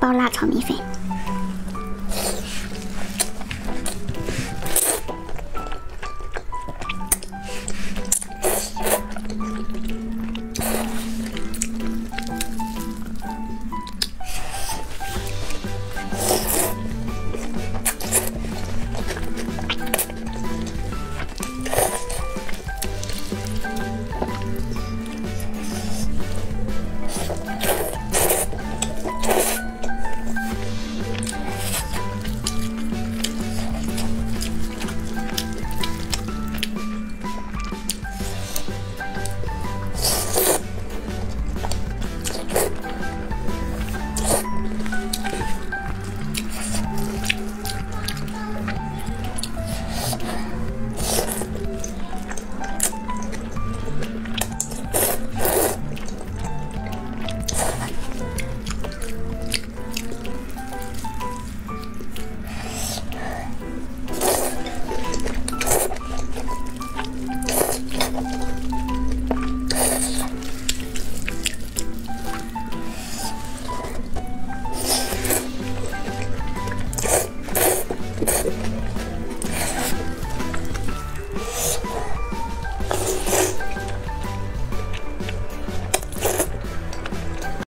包辣炒米粉。